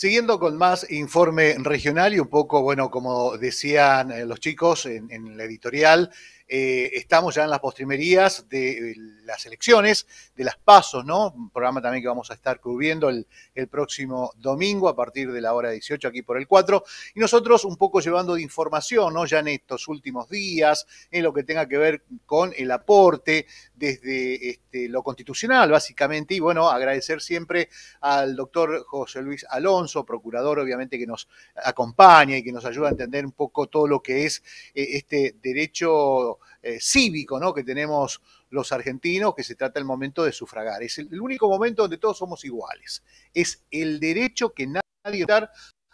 Siguiendo con más informe regional y un poco, bueno, como decían eh, los chicos en, en la editorial, eh, estamos ya en las postrimerías de las elecciones, de las pasos, ¿no? Un programa también que vamos a estar cubriendo el, próximo domingo a partir de la hora 18 aquí por el 4. Y nosotros un poco llevando de información, ¿no? Ya en estos últimos días, en lo que tenga que ver con el aporte desde este, lo constitucional, básicamente. Y bueno, agradecer siempre al doctor José Luis Alonso, procurador, obviamente, que nos acompaña y que nos ayuda a entender un poco todo lo que es eh, este derecho eh, cívico ¿no? que tenemos los argentinos, que se trata el momento de sufragar. Es el, único momento donde todos somos iguales. Es el derecho que nadie dar,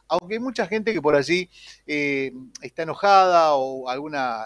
aunque hay mucha gente que por allí eh, está enojada o alguna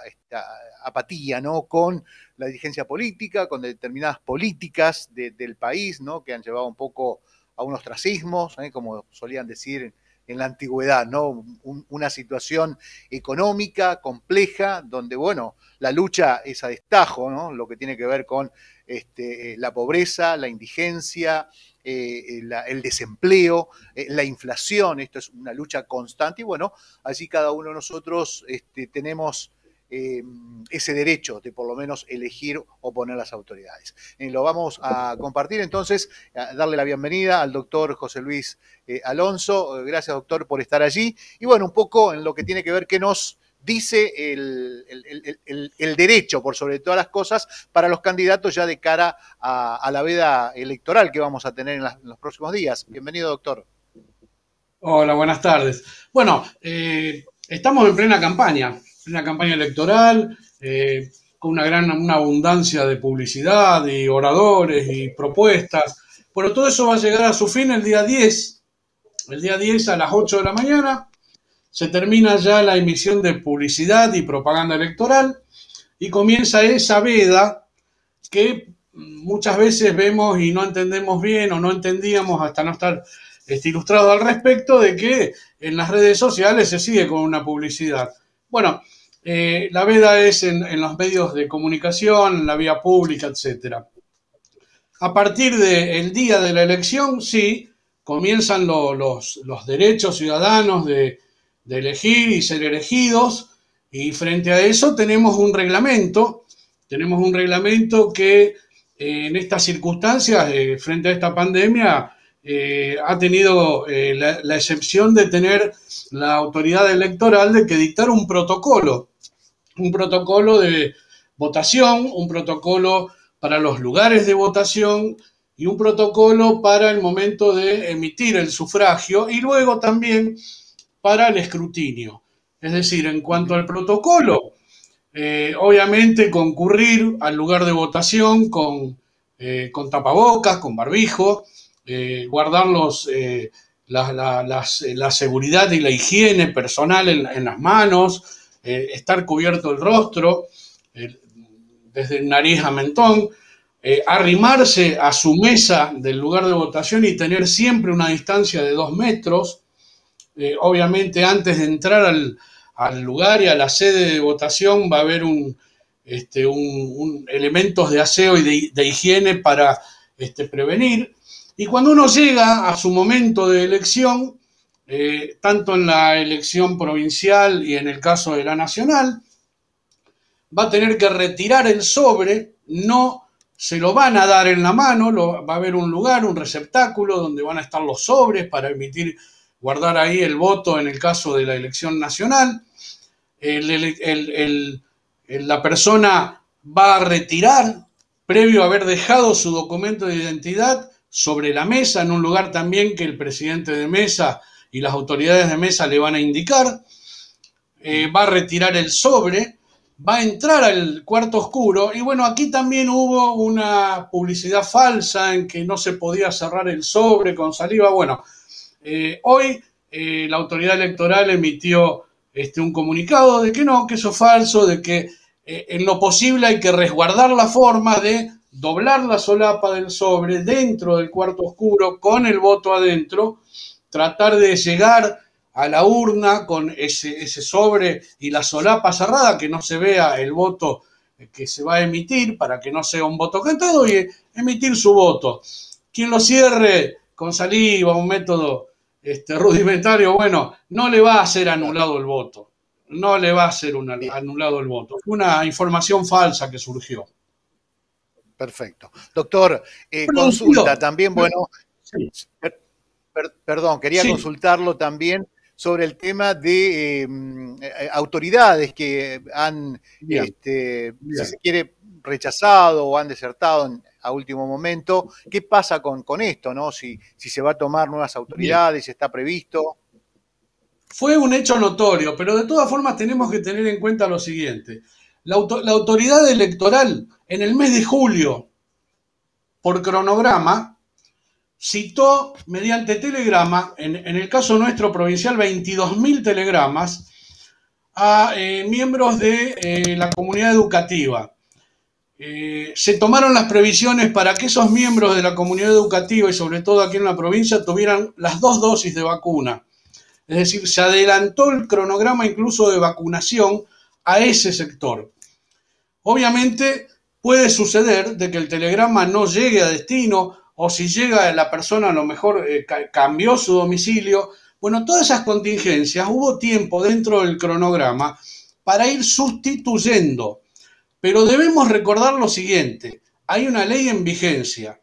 apatía ¿no? con la dirigencia política, con determinadas políticas de, del país, ¿no? que han llevado un poco a un ostracismo, ¿eh? como solían decir en la antigüedad, ¿no? Un, una situación económica compleja, donde, bueno, la lucha es a destajo, ¿no? Lo que tiene que ver con este, la pobreza, la indigencia, eh, la, el desempleo, eh, la inflación, esto es una lucha constante y bueno, allí cada uno de nosotros este, tenemos eh, ese derecho de por lo menos elegir o poner las autoridades. Eh, lo vamos a compartir entonces, darle la bienvenida al doctor José Luis eh, Alonso. Gracias doctor por estar allí. Y bueno, un poco en lo que tiene que ver que nos dice el, el, el, el, derecho, por sobre todas las cosas, para los candidatos ya de cara a, la veda electoral que vamos a tener en, los próximos días. Bienvenido, doctor. Hola, buenas tardes. Bueno, eh, estamos en plena campaña una campaña electoral eh, con una gran una abundancia de publicidad y oradores y propuestas. Pero todo eso va a llegar a su fin el día 10. El día 10 a las 8 de la mañana se termina ya la emisión de publicidad y propaganda electoral y comienza esa veda que muchas veces vemos y no entendemos bien o no entendíamos hasta no estar este, ilustrado al respecto de que en las redes sociales se sigue con una publicidad. Bueno, eh, la veda es en, los medios de comunicación, en la vía pública, etc. A partir del día de la elección, sí, comienzan lo, los, los, derechos ciudadanos de, de, elegir y ser elegidos, y frente a eso tenemos un reglamento, tenemos un reglamento que eh, en estas circunstancias, eh, frente a esta pandemia, eh, ha tenido eh, la, excepción de tener la autoridad electoral de que dictar un protocolo, un protocolo de votación, un protocolo para los lugares de votación y un protocolo para el momento de emitir el sufragio y luego también para el escrutinio. Es decir, en cuanto al protocolo, eh, obviamente concurrir al lugar de votación con, con tapabocas, con barbijo, eh, guardar los, eh, la, la, la, la, seguridad y la higiene personal en, las manos, eh, estar cubierto el rostro, desde nariz a mentón, eh, arrimarse a su mesa del lugar de votación y tener siempre una distancia de dos metros. Eh, obviamente antes de entrar al, al, lugar y a la sede de votación va a haber un, este, un elementos de aseo y de, de higiene para este, prevenir. Y cuando uno llega a su momento de elección, eh, tanto en la elección provincial y en el caso de la nacional, va a tener que retirar el sobre, no se lo van a dar en la mano, va a haber un lugar, un receptáculo donde van a estar los sobres para emitir, guardar ahí el voto en el caso de la elección nacional. La persona va a retirar, previo a haber dejado su documento de identidad, sobre la mesa, en un lugar también que el presidente de mesa y las autoridades de mesa le van a indicar, eh, va a retirar el sobre, va a entrar al cuarto oscuro y bueno, aquí también hubo una publicidad falsa en que no se podía cerrar el sobre con saliva. Bueno, eh, hoy eh, la autoridad electoral emitió este, un comunicado de que no, que eso es falso, de que eh, en lo posible hay que resguardar la forma de doblar la solapa del sobre dentro del cuarto oscuro con el voto adentro, tratar de llegar a la urna con ese, ese, sobre y la solapa cerrada, que no se vea el voto que se va a emitir para que no sea un voto cantado y emitir su voto. Quien lo cierre con saliva, un método este, rudimentario, bueno, no le va a ser anulado el voto. No le va a ser anulado el voto. Una información falsa que surgió. Perfecto. Doctor, eh, consulta también, bueno, perdón, quería consultarlo también sobre el tema de em, eh, autoridades que han, este, si se quiere, rechazado o han desertado a último momento. ¿Qué pasa con, con esto, no? Si, si se va a tomar nuevas autoridades, si está previsto. Fue un hecho notorio, pero de todas formas tenemos que tener en cuenta lo siguiente. La, autoridad electoral en el mes de julio, por cronograma, citó mediante telegrama, en, el caso nuestro provincial, 22.000 telegramas a eh, miembros de eh, la comunidad educativa. Eh, se tomaron las previsiones para que esos miembros de la comunidad educativa y sobre todo aquí en la provincia tuvieran las dos dosis de vacuna. Es decir, se adelantó el cronograma incluso de vacunación a ese sector. Obviamente puede suceder de que el telegrama no llegue a destino o si llega la persona a lo mejor eh, cambió su domicilio. Bueno, todas esas contingencias hubo tiempo dentro del cronograma para ir sustituyendo pero debemos recordar lo siguiente, hay una ley en vigencia.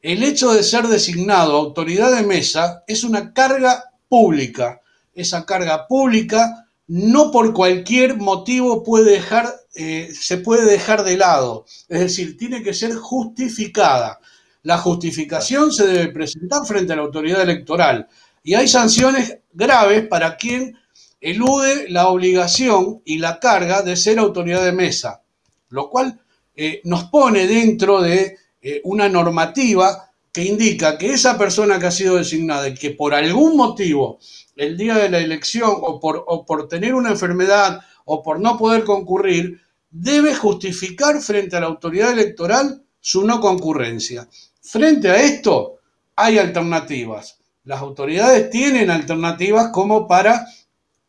El hecho de ser designado autoridad de mesa es una carga pública. Esa carga pública no por cualquier motivo puede dejar, eh, se puede dejar de lado. Es decir, tiene que ser justificada. La justificación se debe presentar frente a la autoridad electoral. Y hay sanciones graves para quien elude la obligación y la carga de ser autoridad de mesa lo cual eh, nos pone dentro de eh, una normativa que indica que esa persona que ha sido designada y que por algún motivo el día de la elección o por, o por tener una enfermedad o por no poder concurrir, debe justificar frente a la autoridad electoral su no concurrencia. Frente a esto, hay alternativas. Las autoridades tienen alternativas como para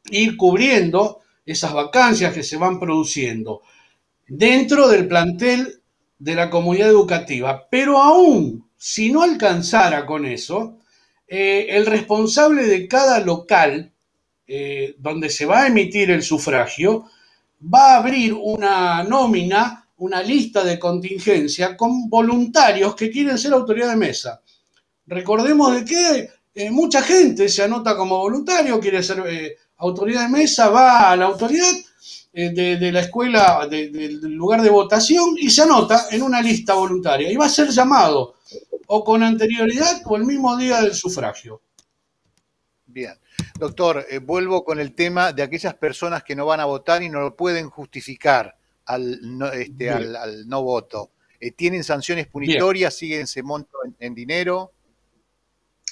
ir cubriendo esas vacancias que se van produciendo dentro del plantel de la comunidad educativa. Pero aún si no alcanzara con eso, eh, el responsable de cada local eh, donde se va a emitir el sufragio va a abrir una nómina, una lista de contingencia con voluntarios que quieren ser autoridad de mesa. Recordemos de que eh, mucha gente se anota como voluntario, quiere ser autoridad de mesa, va a la autoridad eh, de, la escuela, del lugar de votación y se anota en una lista voluntaria y va a ser llamado o con anterioridad o el mismo día del sufragio. Bien. Doctor, eh, vuelvo con el tema de aquellas personas que no van a votar y no lo pueden justificar al no, este, al, no voto. Eh, ¿Tienen sanciones punitorias? ¿Siguen ese monto en, dinero?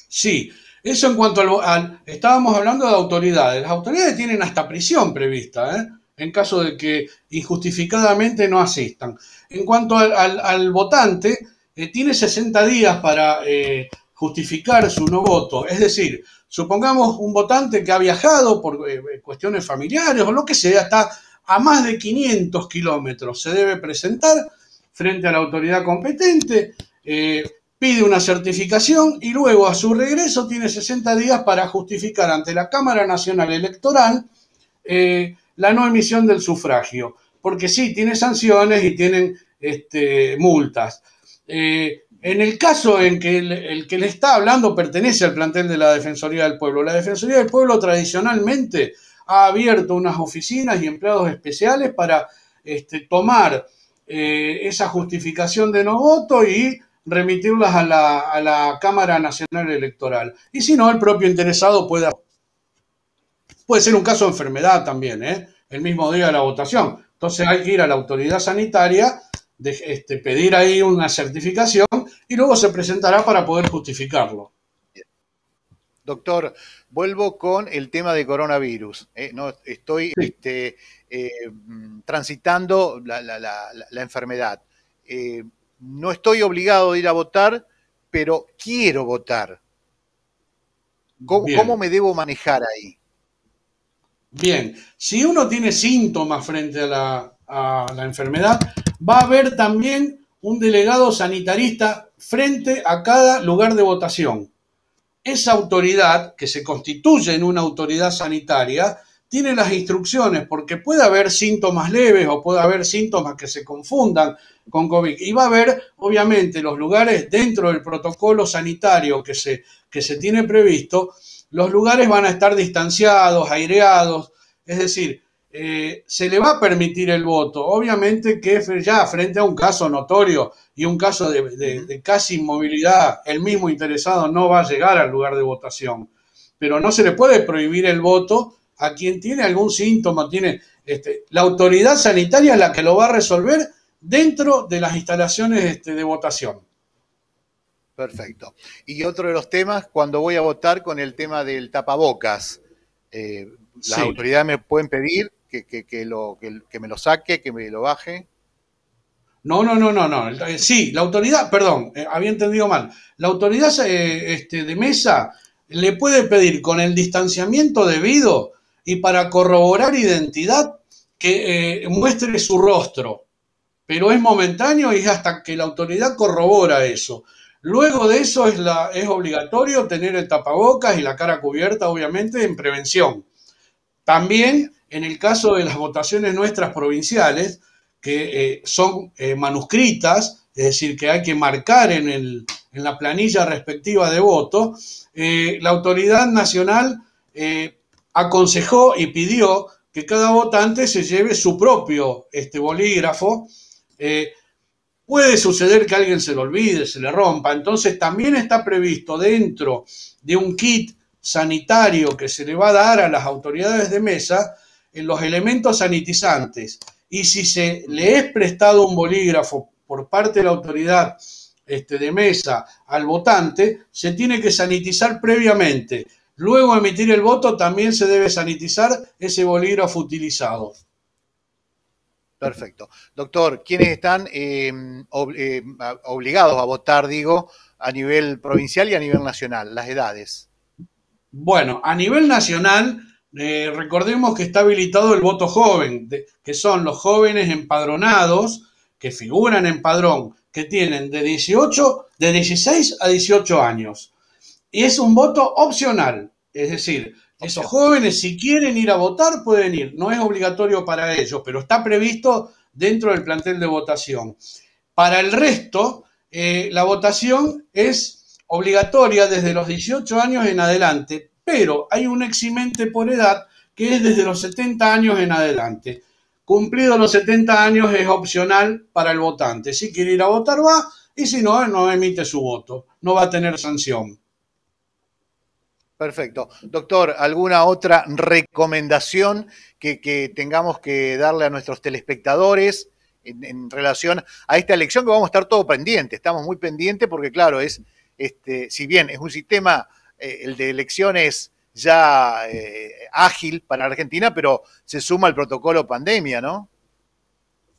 Sí, eso en cuanto al, Estábamos hablando de autoridades. Las autoridades tienen hasta prisión prevista, ¿eh? En caso de que injustificadamente no asistan. En cuanto al, votante, eh, tiene 60 días para eh, justificar su no voto. Es decir, supongamos un votante que ha viajado por eh, cuestiones familiares o lo que sea, está a más de 500 kilómetros, se debe presentar frente a la autoridad competente, pide una certificación y luego a su regreso tiene 60 días para justificar ante la Cámara Nacional Electoral la no emisión del sufragio, porque sí, tiene sanciones y tienen este, multas. Eh, en el caso en que el, que le está hablando pertenece al plantel de la Defensoría del Pueblo, la Defensoría del Pueblo tradicionalmente ha abierto unas oficinas y empleados especiales para este, tomar eh, esa justificación de no voto y remitirlas a la, a la, Cámara Nacional Electoral. Y si no, el propio interesado puede Puede ser un caso de enfermedad también, ¿eh? el mismo día de la votación. Entonces hay que ir a la autoridad sanitaria, de, este, pedir ahí una certificación y luego se presentará para poder justificarlo. Doctor, vuelvo con el tema de coronavirus. ¿eh? no, estoy este, eh, transitando la, enfermedad. Eh, no estoy obligado a ir a votar, pero quiero votar. ¿Cómo me debo manejar ahí? Bien, si uno tiene síntomas frente a la, enfermedad, va a haber también un delegado sanitarista frente a cada lugar de votación. esa autoridad, que se constituye en una autoridad sanitaria, tiene las instrucciones, porque puede haber síntomas leves o puede haber síntomas que se confundan con COVID. Y va a haber, obviamente, los lugares dentro del protocolo sanitario que se, que se tiene previsto, los lugares van a estar distanciados, aireados, es decir, eh, se le va a permitir el voto. Obviamente que ya frente a un caso notorio y un caso de, casi inmovilidad, el mismo interesado no va a llegar al lugar de votación. Pero no se le puede prohibir el voto a quien tiene algún síntoma, tiene este, la autoridad sanitaria es la que lo va a resolver dentro de las instalaciones este, de votación. Perfecto. Y otro de los temas, cuando voy a votar con el tema del tapabocas, eh, las autoridades me pueden pedir que, lo, que, me lo saque, que me lo baje? No, no, no, no, no. Eh, sí, la autoridad, perdón, eh, había entendido mal. La autoridad eh, este, de mesa le puede pedir con el distanciamiento debido y para corroborar identidad que muestre su rostro. Pero es momentáneo y es hasta que la autoridad corrobora eso. Luego de eso es, obligatorio tener el tapabocas y la cara cubierta, obviamente, en prevención. También en el caso de las votaciones nuestras provinciales, que eh, son eh, manuscritas, es decir, que hay que marcar en la planilla respectiva de voto, eh, la autoridad nacional aconsejó y pidió que cada votante se lleve su propio este, bolígrafo. Puede suceder que alguien se lo olvide, se le rompa, entonces también está previsto dentro de un kit sanitario que se le va a dar a las autoridades de mesa, en los elementos sanitizantes y si se le es prestado un bolígrafo por parte de la autoridad este, de mesa al votante, se tiene que sanitizar previamente. Luego de emitir el voto también se debe sanitizar ese bolígrafo utilizado. Perfecto. Doctor, ¿quiénes están eh, eh, obligados a votar, digo, a nivel provincial y a nivel nacional? Las edades. Bueno, a nivel nacional eh, recordemos que está habilitado el voto joven, que son los jóvenes empadronados que figuran en padrón, que tienen de 18, de 16 a 18 años. Y es un voto opcional, es decir, esos jóvenes si quieren ir a votar pueden ir, no es obligatorio para ellos, pero está previsto dentro del plantel de votación. Para el resto, eh, la votación es obligatoria desde los 18 años en adelante, pero hay un eximente por edad que es desde los 70 años en adelante. Cumplidos los 70 años es opcional para el votante. Si quiere ir a votar va y si no, no emite su voto. No va a tener sanción. Perfecto. Doctor, ¿alguna otra recomendación que, tengamos que darle a nuestros telespectadores en, relación a esta elección que vamos a estar todo pendiente? Estamos muy pendientes porque, claro, es, este, si bien es un sistema eh, el de elecciones ya eh, ágil para Argentina, pero se suma el protocolo pandemia, ¿no?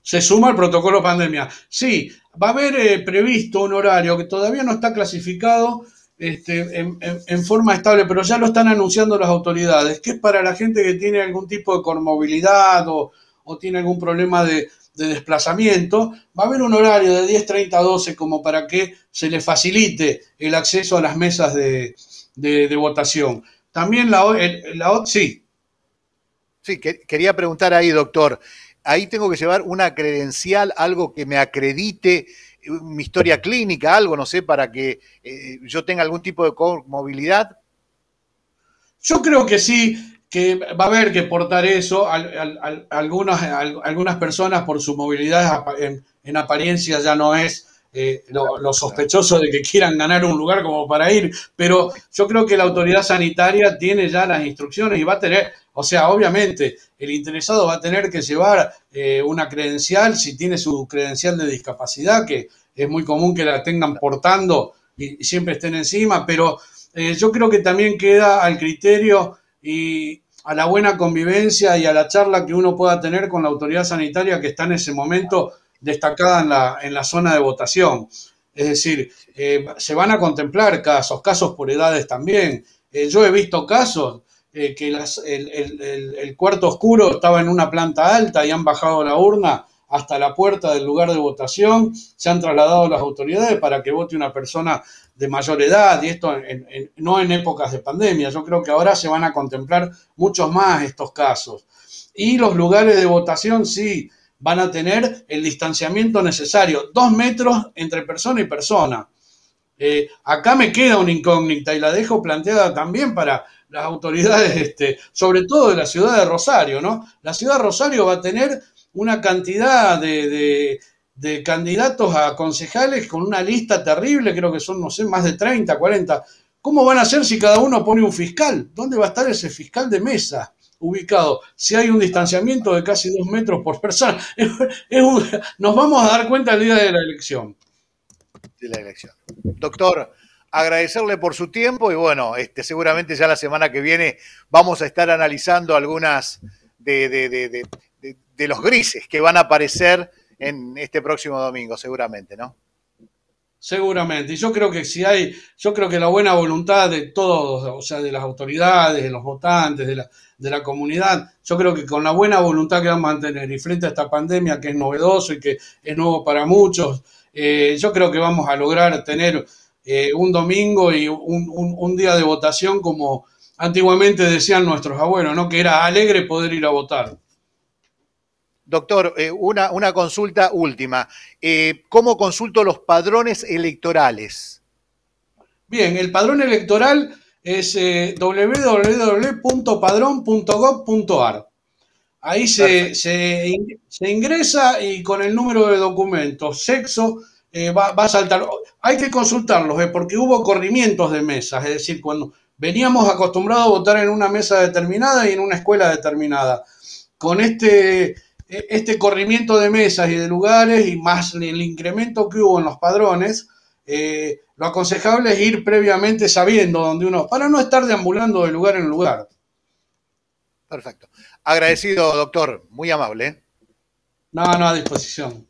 Se suma el protocolo pandemia. Sí, va a haber eh, previsto un horario que todavía no está clasificado este, en, forma estable, pero ya lo están anunciando las autoridades, que es para la gente que tiene algún tipo de conmovilidad o, tiene algún problema de, desplazamiento, va a haber un horario de 10.30 a 12 como para que se le facilite el acceso a las mesas de, de, votación. También la, la sí. Sí, quería preguntar ahí, doctor. Ahí tengo que llevar una credencial, algo que me acredite mi historia clínica, algo, no sé, para que eh, yo tenga algún tipo de movilidad. Yo creo que sí, que va a haber que portar eso. algunas, algunas personas por su movilidad en apariencia ya no es eh, lo, sospechoso de que quieran ganar un lugar como para ir, pero yo creo que la autoridad sanitaria tiene ya las instrucciones y va a tener, o sea, obviamente el interesado va a tener que llevar eh, una credencial, si tiene su credencial de discapacidad, que es muy común que la tengan portando y, siempre estén encima, pero eh, yo creo que también queda al criterio y a la buena convivencia y a la charla que uno pueda tener con la autoridad sanitaria que está en ese momento destacada en la, en la zona de votación. Es decir, eh, se van a contemplar casos, casos por edades también. Yo he visto casos eh, que el, cuarto oscuro estaba en una planta alta y han bajado la urna hasta la puerta del lugar de votación, se han trasladado las autoridades para que vote una persona de mayor edad, y esto no en épocas de pandemia, yo creo que ahora se van a contemplar muchos más estos casos. Y los lugares de votación sí van a tener el distanciamiento necesario, dos metros entre persona y persona. Eh, acá me queda una incógnita y la dejo planteada también para las autoridades, este, sobre todo de la ciudad de Rosario, ¿no? La ciudad de Rosario va a tener una cantidad de, candidatos a concejales con una lista terrible, creo que son, no sé, más de 30, 40. ¿Cómo van a hacer si cada uno pone un fiscal? ¿Dónde va a estar ese fiscal de mesa? ubicado, si hay un distanciamiento de casi dos metros por persona, nos vamos a dar cuenta el día de la elección. De la elección. Doctor, agradecerle por su tiempo y bueno, este, seguramente ya la semana que viene vamos a estar analizando algunas de, los grises que van a aparecer en este próximo domingo, seguramente, ¿no? Seguramente. Y yo creo que si hay, yo creo que la buena voluntad de todos, o sea, de las autoridades, de los votantes, de la, de la comunidad, yo creo que con la buena voluntad que vamos a tener y frente a esta pandemia que es novedoso y que es nuevo para muchos, eh, yo creo que vamos a lograr tener eh, un domingo y un, día de votación como antiguamente decían nuestros abuelos, ¿no? Que era alegre poder ir a votar. Doctor, eh, una, una, consulta última. Eh, ¿Cómo consulto los padrones electorales? Bien, el padrón electoral es www.padrón.gov.ar. Ahí se, se, ingresa y con el número de documentos, sexo, eh, va, a saltar. Hay que consultarlos, eh, porque hubo corrimientos de mesas, es decir, cuando veníamos acostumbrados a votar en una mesa determinada y en una escuela determinada. Con este, e, este corrimiento de mesas y de lugares y más el incremento que hubo en los padrones, eh, lo aconsejable es ir previamente sabiendo dónde uno, para no estar deambulando de lugar en lugar. Perfecto. Agradecido, doctor. Muy amable. No, no, a disposición.